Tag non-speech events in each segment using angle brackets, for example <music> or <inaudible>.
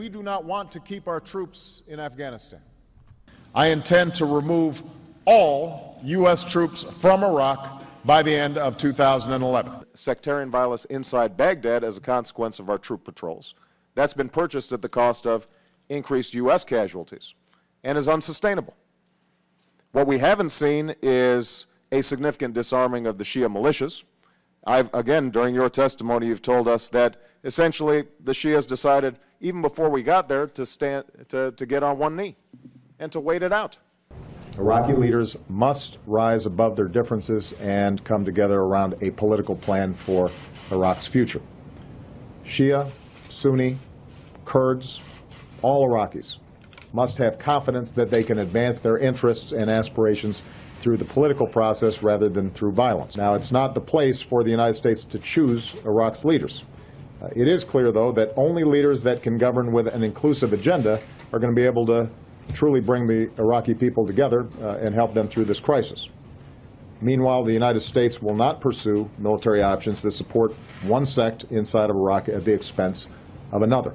We do not want to keep our troops in Afghanistan. I intend to remove all U.S. troops from Iraq by the end of 2011. Sectarian violence inside Baghdad as a consequence of our troop patrols. That's been purchased at the cost of increased U.S. casualties and is unsustainable. What we haven't seen is a significant disarming of the Shia militias. I've, again, during your testimony, you've told us that essentially the Shias decided, even before we got there, to, stand, to, to get on one knee and to wait it out. Iraqi leaders must rise above their differences and come together around a political plan for Iraq's future. Shia, Sunni, Kurds, all Iraqis must have confidence that they can advance their interests and aspirations through the political process rather than through violence. Now, it's not the place for the United States to choose Iraq's leaders. Uh, it is clear, though, that only leaders that can govern with an inclusive agenda are going to be able to truly bring the Iraqi people together uh, and help them through this crisis. Meanwhile, the United States will not pursue military options that support one sect inside of Iraq at the expense of another.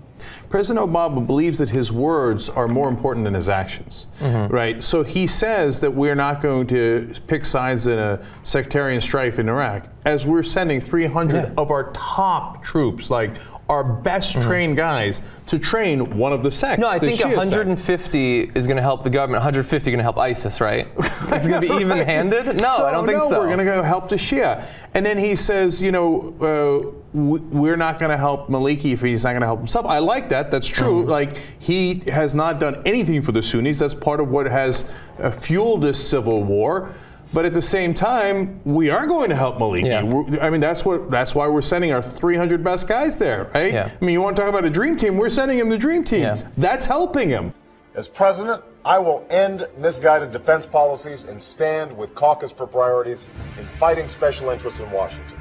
President Obama believes that his words are more important than his actions, mm-hmm. right? So he says that we're not going to pick sides in a sectarian strife in Iraq, as we're sending 300 yeah. of our top troops, like our best mm-hmm. trained guys to train one of the sects. No, I think 150 sect. is going to help the government. 150 going to help ISIS, right? <laughs> it's going to be even-handed. <laughs> No, so, I don't think no, so. We're going to go help the Shia, and then he says, you know, uh, we're not going to help Maliki if he's not going to help himself. I like that. That's true. Mm-hmm. Like he has not done anything for the Sunnis. That's part of what has uh, fueled this civil war. But at the same time, we are going to help Maliki. Yeah. I mean, that's what that's why we're sending our 300 best guys there, right? Yeah. I mean, you want to talk about a dream team? We're sending him the dream team. Yeah. That's helping him. As president, I will end misguided defense policies and stand with caucus for priorities in fighting special interests in Washington.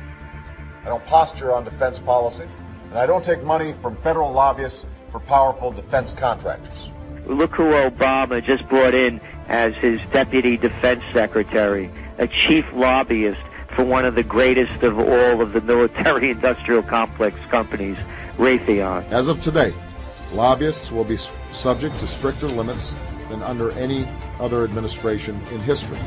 I don't posture on defense policy, and I don't take money from federal lobbyists for powerful defense contractors. Look who Obama just brought in as his deputy defense secretary, a chief lobbyist for one of the greatest of all of the military <laughs> industrial complex companies, Raytheon. As of today, lobbyists will be subject to stricter limits than under any other administration in history.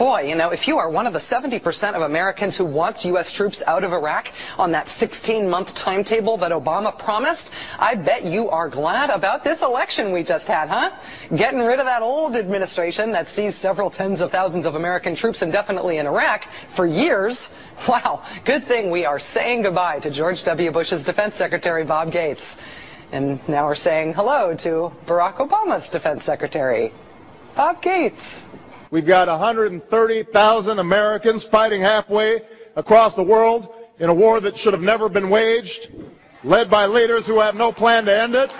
Boy, you know, if you are one of the 70% of Americans who wants U.S. troops out of Iraq on that 16-month timetable that Obama promised, I bet you are glad about this election we just had, huh? Getting rid of that old administration that sees several tens of thousands of American troops indefinitely in Iraq for years. <laughs> Wow, good thing we are saying goodbye to George W. Bush's defense secretary, Bob Gates. And now we're saying hello to Barack Obama's defense secretary, Bob Gates. We've got 130,000 Americans fighting halfway across the world in a war that should have never been waged, led by leaders who have no plan to end it.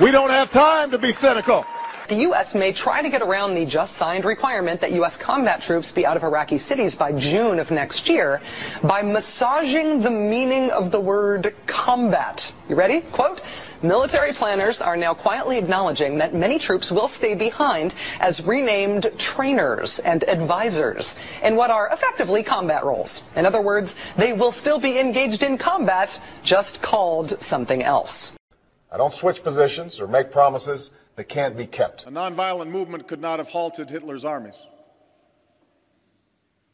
We don't have time to be cynical the U.S. may try to get around the just signed requirement that U.S. combat troops be out of Iraqi cities by June of next year by massaging the meaning of the word combat. You ready? Quote, military planners are now quietly acknowledging that many troops will stay behind as renamed trainers and advisors in what are effectively combat roles. In other words, they will still be engaged in combat, just called something else. I don't switch positions or make promises that can't be kept. A nonviolent movement could not have halted Hitler's armies.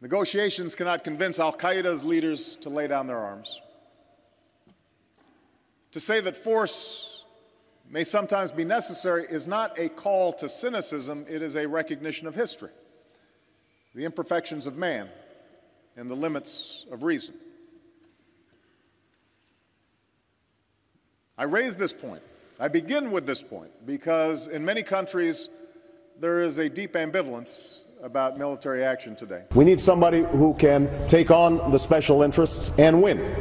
Negotiations cannot convince Al Qaeda's leaders to lay down their arms. To say that force may sometimes be necessary is not a call to cynicism, it is a recognition of history, the imperfections of man, and the limits of reason. I raise this point I begin with this point because in many countries there is a deep ambivalence about military action today. We need somebody who can take on the special interests and win.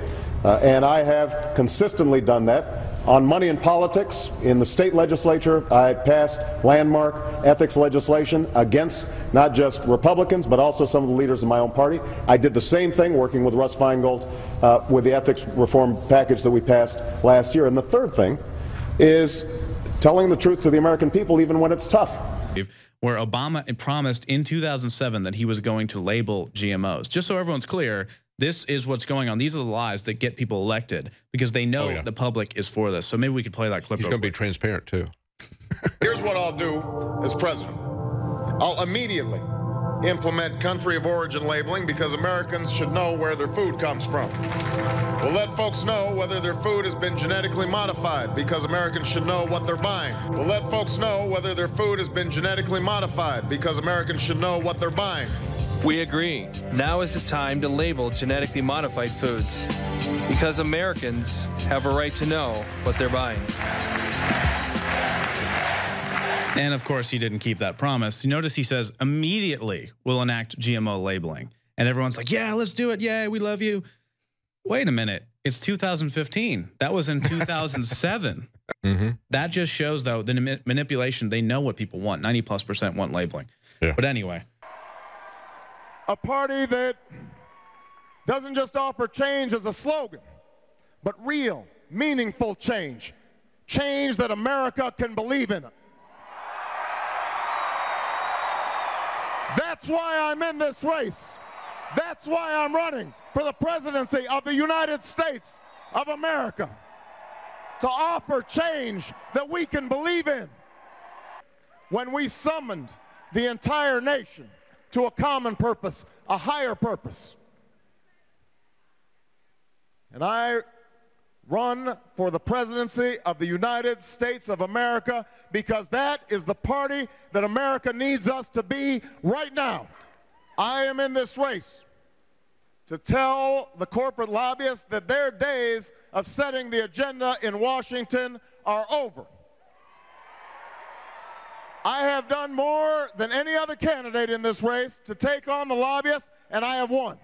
Uh, and I have consistently done that. On money and politics, in the state legislature, I passed landmark ethics legislation against not just Republicans, but also some of the leaders in my own party. I did the same thing working with Russ Feingold uh, with the ethics reform package that we passed last year. And the third thing is telling the truth to the American people even when it's tough. Where Obama promised in 2007 that he was going to label GMOs. Just so everyone's clear, This is what's going on. These are the lies that get people elected because they know Oh, yeah. the public is for this. So maybe we could play that clip. He's going to be transparent too. <laughs> Here's what I'll do as president I'll immediately implement country of origin labeling because Americans should know where their food comes from. We'll let folks know whether their food has been genetically modified because Americans should know what they're buying. We'll let folks know whether their food has been genetically modified because Americans should know what they're buying. We agree. Now is the time to label genetically modified foods because Americans have a right to know what they're buying. And of course, he didn't keep that promise. You notice he says immediately we'll enact GMO labeling. And everyone's like, yeah, let's do it. Yay, we love you. Wait a minute. It's 2015. That was in 2007. <laughs> Mm-hmm. That just shows, though, the manipulation. They know what people want. 90 plus percent want labeling. Yeah. But anyway, A party that doesn't just offer change as a slogan, but real, meaningful change. Change that America can believe in. That's why I'm in this race. That's why I'm running for the presidency of the United States of America. To offer change that we can believe in. When we summoned the entire nation to a common purpose, a higher purpose. And I run for the presidency of the United States of America because that is the party that America needs us to be right now. I am in this race to tell the corporate lobbyists that their days of setting the agenda in Washington are over. I have done more than any other candidate in this race to take on the lobbyists, and I have won.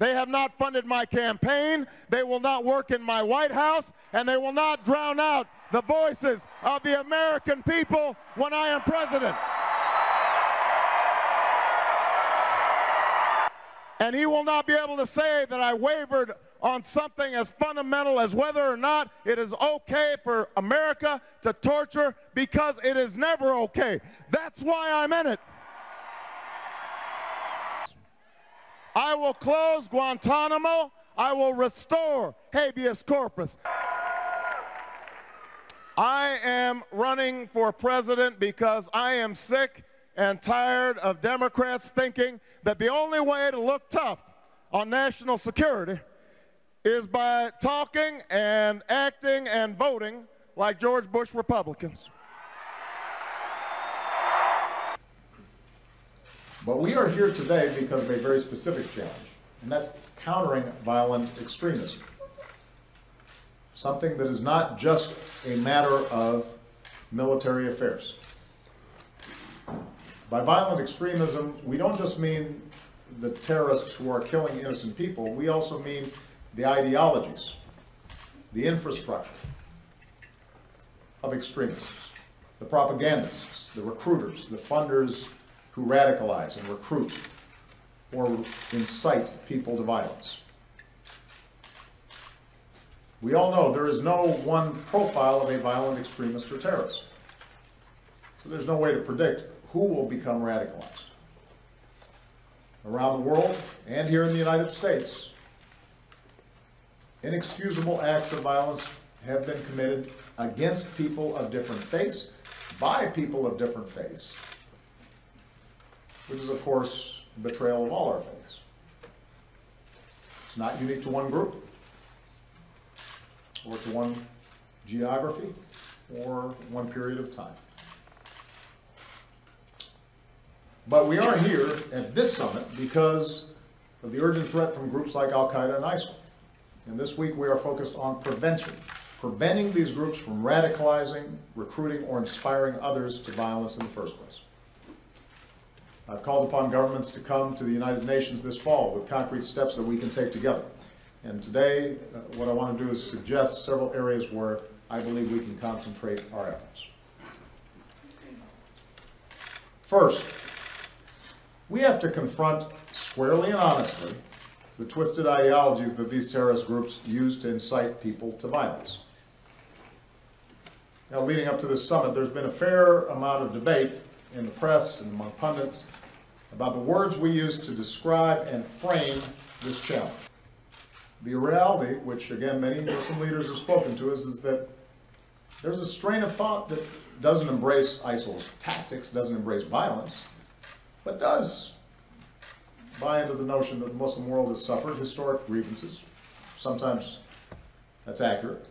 They have not funded my campaign. They will not work in my White House, and they will not drown out the voices of the American people when I am president. And he will not be able to say that I wavered on something as fundamental as whether or not it is okay for America to torture because it is never okay. That's why I'm in it. I will close Guantanamo. I will restore habeas corpus. I am running for president because I am sick and tired of Democrats thinking that the only way to look tough on national security is by talking and acting and voting like George Bush Republicans. But we are here today because of a very specific challenge, and that's countering violent extremism. Something that is not just a matter of military affairs. By violent extremism, we don't just mean the terrorists who are killing innocent people, we also mean the ideologies, the infrastructure of extremists, the propagandists, the recruiters, the funders who radicalize and recruit or incite people to violence. We all know there is no one profile of a violent extremist or terrorist. So there's no way to predict who will become radicalized. Around the world and here in the United States, inexcusable acts of violence have been committed against people of different faiths, by people of different faiths, which is, of course, betrayal of all our faiths. It's not unique to one group, or to one geography, or one period of time. But we are here at this summit because of the urgent threat from groups like Al Qaeda and ISIL. And this week we are focused on prevention, preventing these groups from radicalizing, recruiting, or inspiring others to violence in the first place. I've called upon governments to come to the United Nations this fall with concrete steps that we can take together. And today, uh, what I want to do is suggest several areas where I believe we can concentrate our efforts. First, we have to confront squarely and honestly the twisted ideologies that these terrorist groups use to incite people to violence. Now, leading up to this summit, there's been a fair amount of debate in the press and among pundits about the words we use to describe and frame this challenge. the reality, which again, many Muslim leaders have spoken to us, is that there's a strain of thought that doesn't embrace ISIL's tactics, doesn't embrace violence, but does buy into the notion that the Muslim world has suffered historic grievances. Sometimes that's accurate.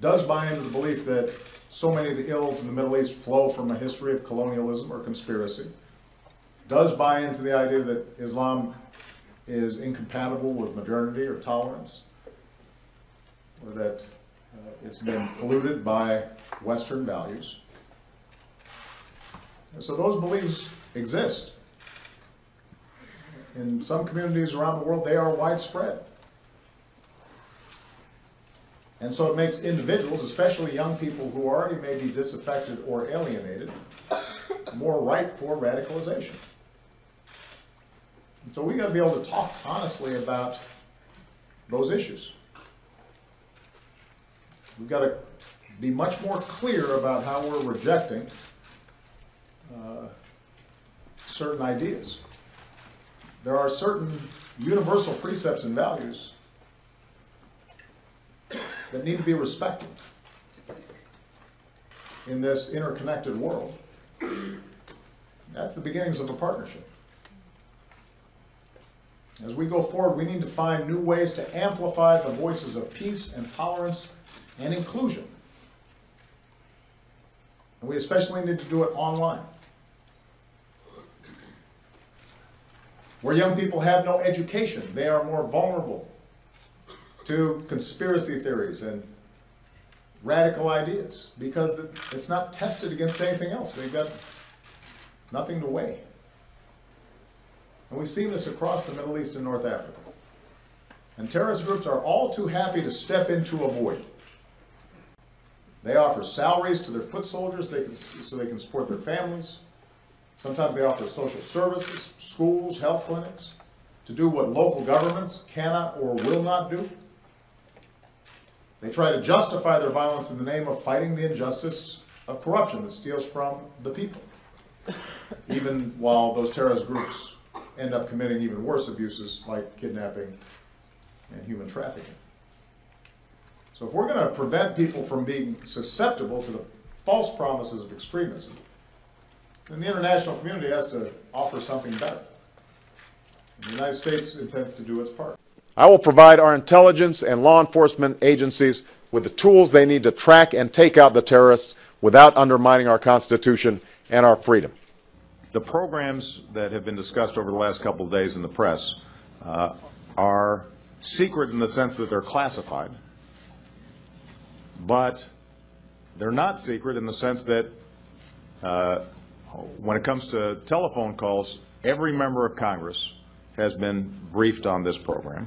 Does buy into the belief that so many of the ills in the Middle East flow from a history of colonialism or conspiracy. Does buy into the idea that Islam is incompatible with modernity or tolerance, or that uh, it's been polluted by Western values. And so those beliefs exist. In some communities around the world, they are widespread. And so it makes individuals, especially young people who already may be disaffected or alienated, more ripe for radicalization. And so we got to be able to talk honestly about those issues. We've got to be much more clear about how we're rejecting uh, certain ideas. There are certain universal precepts and values that need to be respected in this interconnected world. That's the beginnings of a partnership. As we go forward, we need to find new ways to amplify the voices of peace and tolerance and inclusion. And we especially need to do it online. Where young people have no education, they are more vulnerable to conspiracy theories and radical ideas because it's not tested against anything else. They've got nothing to weigh. And we've seen this across the Middle East and North Africa. And terrorist groups are all too happy to step into a void. They offer salaries to their foot soldiers so they can support their families. Sometimes they offer social services, schools, health clinics, to do what local governments cannot or will not do. They try to justify their violence in the name of fighting the injustice of corruption that steals from the people, <laughs> even while those terrorist groups end up committing even worse abuses like kidnapping and human trafficking. So if we're going to prevent people from being susceptible to the false promises of extremism, then the international community has to offer something better. And the United States intends to do its part. I will provide our intelligence and law enforcement agencies with the tools they need to track and take out the terrorists without undermining our Constitution and our freedom. The programs that have been discussed over the last couple of days in the press uh, are secret in the sense that they're classified, but they're not secret in the sense that uh, when it comes to telephone calls, every member of Congress has been briefed on this program.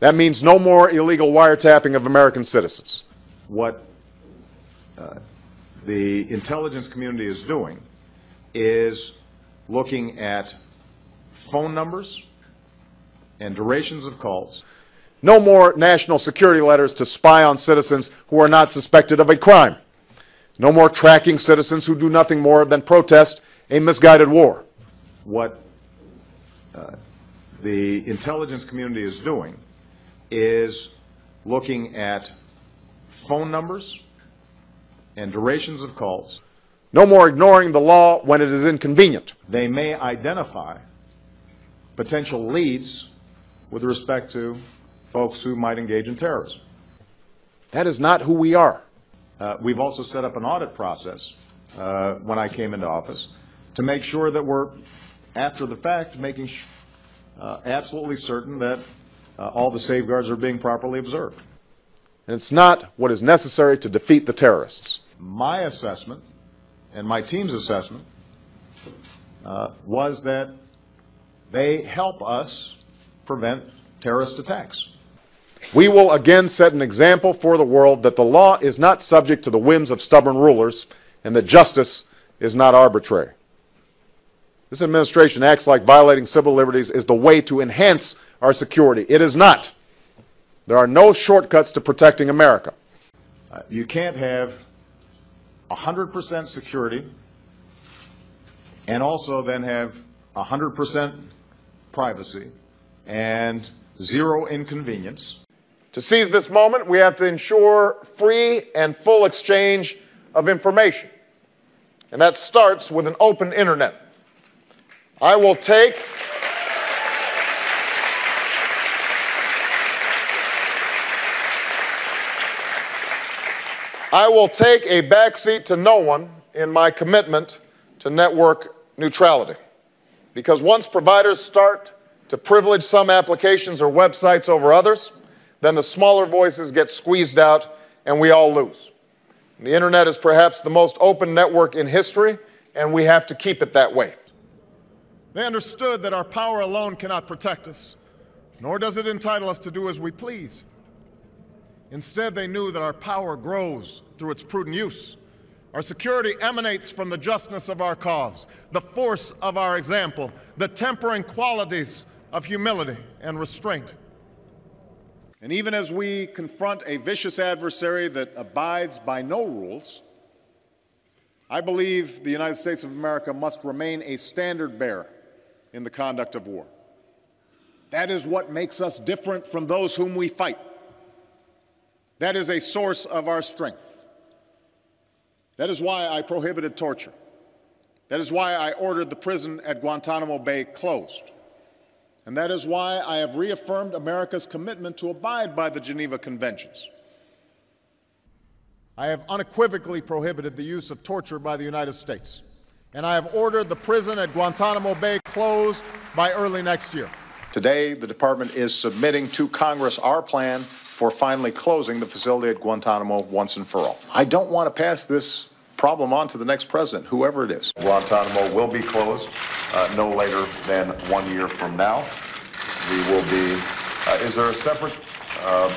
That means no more illegal wiretapping of American citizens. What uh, the intelligence community is doing is looking at phone numbers and durations of calls. No more national security letters to spy on citizens who are not suspected of a crime. No more tracking citizens who do nothing more than protest a misguided war. What uh, the intelligence community is doing is looking at phone numbers and durations of calls. No more ignoring the law when it is inconvenient. They may identify potential leads with respect to folks who might engage in terrorism. That is not who we are. Uh, we've also set up an audit process uh, when I came into office to make sure that we're, after the fact, making uh, absolutely certain that uh, all the safeguards are being properly observed. And it's not what is necessary to defeat the terrorists. My assessment and my team's assessment uh, was that they help us prevent terrorist attacks. We will again set an example for the world that the law is not subject to the whims of stubborn rulers and that justice is not arbitrary. This administration acts like violating civil liberties is the way to enhance our security. It is not. There are no shortcuts to protecting America. Uh, you can't have 100% security and also then have 100% privacy and zero inconvenience. To seize this moment, we have to ensure free and full exchange of information. And that starts with an open internet. I will take. I will take a backseat to no one in my commitment to network neutrality. Because once providers start to privilege some applications or websites over others, then the smaller voices get squeezed out and we all lose. The internet is perhaps the most open network in history, and we have to keep it that way. They understood that our power alone cannot protect us, nor does it entitle us to do as we please. Instead, they knew that our power grows through its prudent use. Our security emanates from the justness of our cause, the force of our example, the tempering qualities of humility and restraint. And even as we confront a vicious adversary that abides by no rules, I believe the United States of America must remain a standard bearer in the conduct of war. That is what makes us different from those whom we fight. That is a source of our strength. That is why I prohibited torture. That is why I ordered the prison at Guantanamo Bay closed. And that is why I have reaffirmed America's commitment to abide by the Geneva Conventions. I have unequivocally prohibited the use of torture by the United States. And I have ordered the prison at Guantanamo Bay closed by early next year. Today, the Department is submitting to Congress our plan for finally closing the facility at Guantanamo once and for all. I don't want to pass this problem on to the next president, whoever it is. Guantanamo will be closed uh, no later than one year from now. We will be. Uh, is there a separate uh,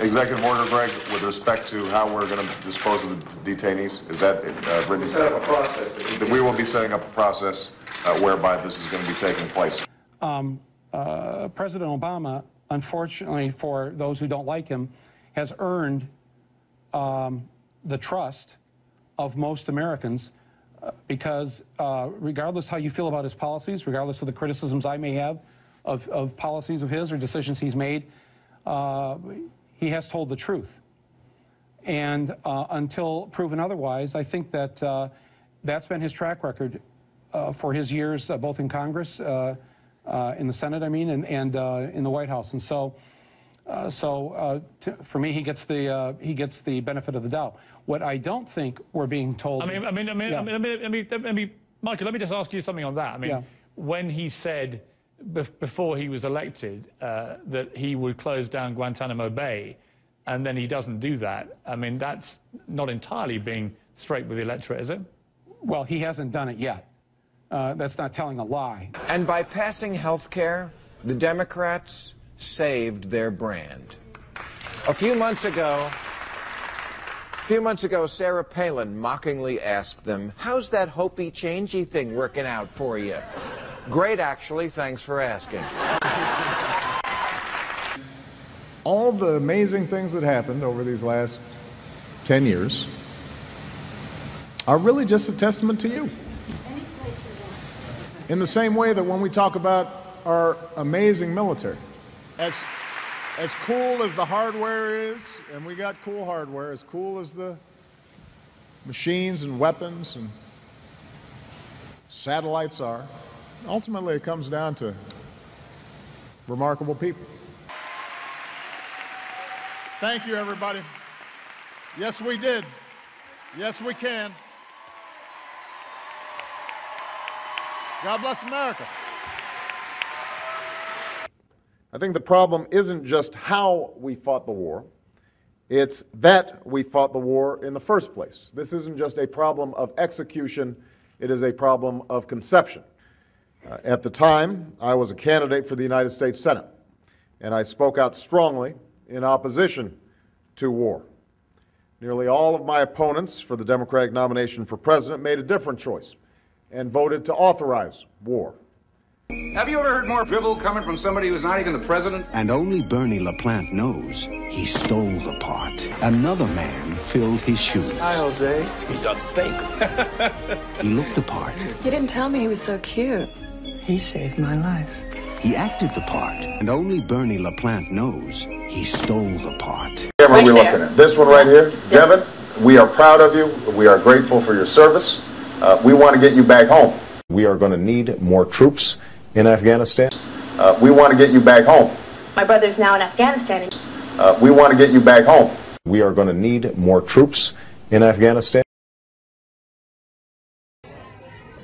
executive order, Greg, with respect to how we're going to dispose of the detainees? Is that uh, written? Set up a process. We will be setting up a process uh, whereby this is going to be taking place. Um, uh, President Obama, unfortunately for those who don't like him, has earned um, the trust of most Americans because uh, regardless how you feel about his policies, regardless of the criticisms I may have of, of policies of his or decisions he's made, uh, he has told the truth. And uh, until proven otherwise, I think that uh, that's been his track record uh, for his years both in Congress, in the Senate, I mean, and, and in the White House. And so, so to, for me, he gets the he gets the benefit of the doubt. What I don't think we're being told. I mean, I mean, I mean, Yeah. I mean, I mean, I mean, I mean, Michael, let me just ask you something on that. I mean, Yeah. when he said bef- before he was elected uh, that he would close down Guantanamo Bay, and then he doesn't do that. I mean, that's not entirely being straight with the electorate, is it? Well, he hasn't done it yet. Uh, that's not telling a lie. And by passing health care, the Democrats saved their brand. A few months ago, a few months ago, Sarah Palin mockingly asked them, How's that Hopi changey thing working out for you? Great, actually. Thanks for asking. All the amazing things that happened over these last 10 years are really just a testament to you. In the same way that when we talk about our amazing military, as, as cool as the hardware is, and we got cool hardware, as cool as the machines and weapons and satellites are, ultimately it comes down to remarkable people. Thank you, everybody. Yes, we did. Yes, we can. God bless America. I think the problem isn't just how we fought the war, it's that we fought the war in the first place. This isn't just a problem of execution, it is a problem of conception. Uh, at the time, I was a candidate for the United States Senate, and I spoke out strongly in opposition to war. Nearly all of my opponents for the Democratic nomination for president made a different choice and voted to authorize war. Have you ever heard more drivel coming from somebody who's not even the president? And only Bernie LaPlante knows he stole the part. Another man filled his shoes. Hi, Jose. He's a fake. <laughs> <laughs> he looked the part. You didn't tell me he was so cute. He saved my life. He acted the part, and only Bernie LaPlante knows he stole the part. Camera we looking at? This one right here. Devin, we are proud of you. We are grateful for your service. Uh, we want to get you back home. We are going to need more troops in Afghanistan. Uh, we want to get you back home. My brother's now in Afghanistan. Uh, we want to get you back home. We are going to need more troops in Afghanistan.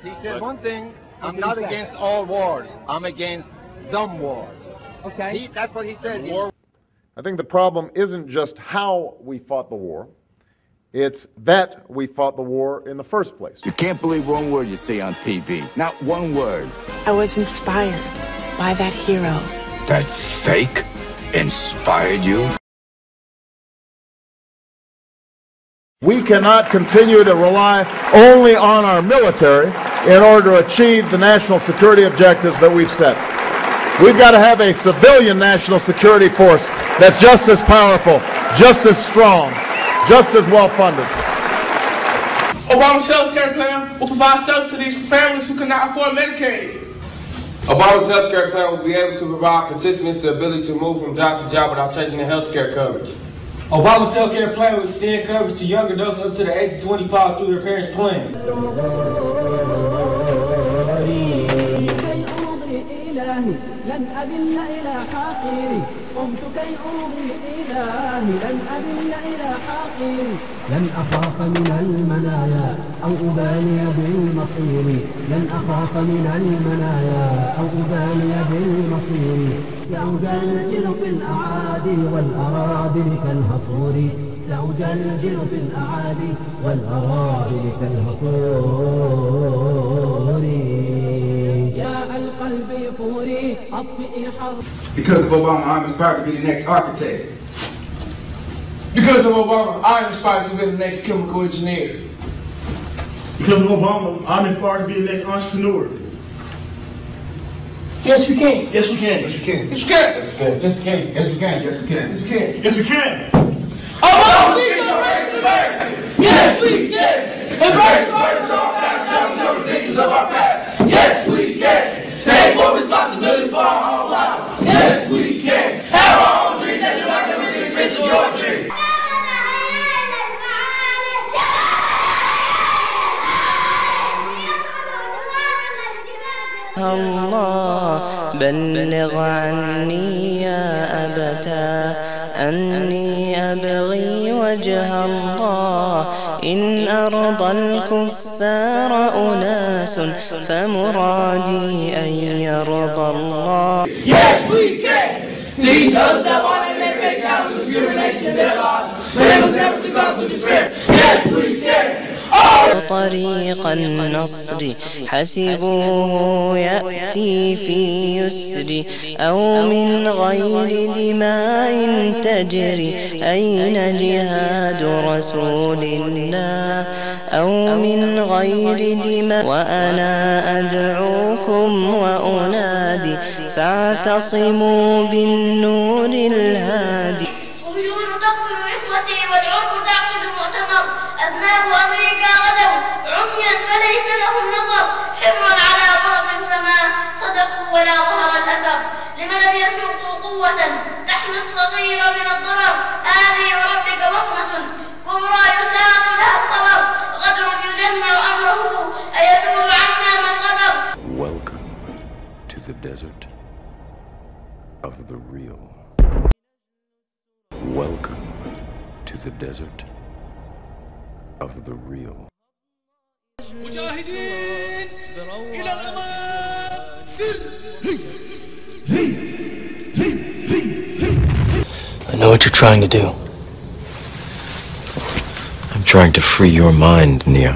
He said one thing, I'm not against all wars. I'm against dumb wars. Okay. He, that's what he said. I think the problem isn't just how we fought the war, it's that we fought the war in the first place. You can't believe one word you see on TV. Not one word. I was inspired by that hero. That fake inspired you? We cannot continue to rely only on our military in order to achieve the national security objectives that we've set. We've got to have a civilian national security force that's just as powerful, just as strong, just as well funded. Obama's health care plan will provide subsidies for families who cannot afford Medicaid. Obama's health care plan will be able to provide participants the ability to move from job to job without taking the health care coverage. Obama's health care plan will extend coverage to young adults up to the age of 25 through their parents' plan. لن أذل إلى حقيري. قمت كي أرضي إلهي لن أذل إلى حقيري. لن أخاف من المنايا أو أبالي بالمصير. لن أخاف من المنايا أو أبالي بالمصير. سأجلجل في الأعادي والأراضي كالهصور. سأجلجل في الأعادي والأراضي كالهصور. Because of Obama, I'm inspired to be the next architect. Because of Obama, I am inspired to be the next chemical engineer. Because of Obama, I'm inspired to be the next entrepreneur. Yes, we can. Yes, we can. Yes, we can. Yes, we can. Yes, we can. Yes, we can. Yes, we can. Yes, we can. Yes, we can. Obama needs to raise America. Yes, we can. Embrace burdens of our past, help the ridiculous of our past. Yes, we الله بلغ عني يا أبتا أني أبغي وجه الله إن أرضى الكفار أناس فمرادي أن يرضى الله Yes, we can. Teach others that want to make big challenges of discrimination in their lives. Was never succumb to despair. Yes, we can. طريق النصر. حسبوه يأتي في يسر أو من غير دماء تجري. أين جهاد رسول الله أو من غير دماء؟ وأنا أدعوكم وأنادي. فاعتصموا بالنور الهادي. أذناب أمريكا غدوا عميا فليس لهم نظر حبر على ورق فما صدقوا ولا ظهر الأثر. لم لم قوة تحمي الصغير من الضرر. هذه وربك بصمة كبرى يساق مجاهدين إلى الأمام سر I know what you're trying to do. I'm trying to free your mind, Neo.